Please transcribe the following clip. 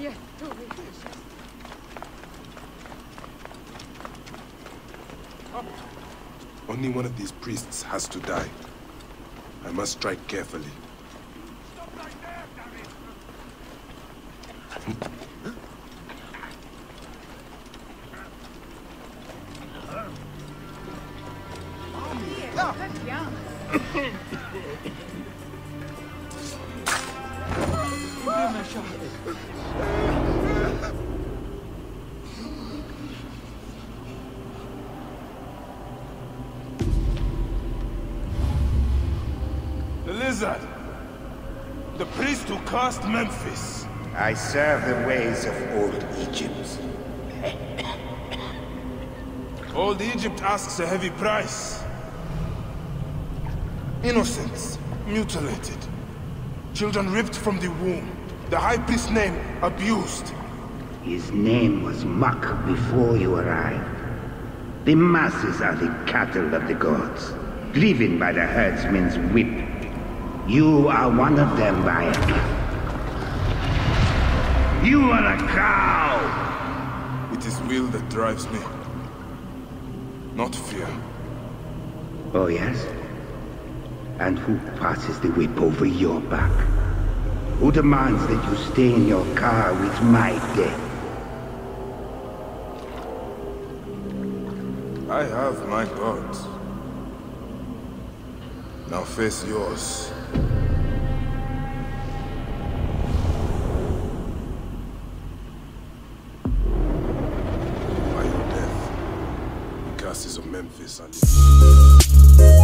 Yes, totally. Only one of these priests has to die. I must strike carefully. Right lizard. The priest who cursed Memphis. I serve the ways of old Egypt. Old Egypt asks a heavy price. Innocents, mutilated. Children ripped from the womb. The high priest's name abused. His name was Muck before you arrived. The masses are the cattle of the gods, driven by the herdsman's whip. You are one of them, Bayek. You are a cow! It is will that drives me. Not fear. Oh, yes? And who passes the whip over your back? Who demands that you stay in your car with my death? I have my gods. Now face yours. By your death, the curses of Memphis are...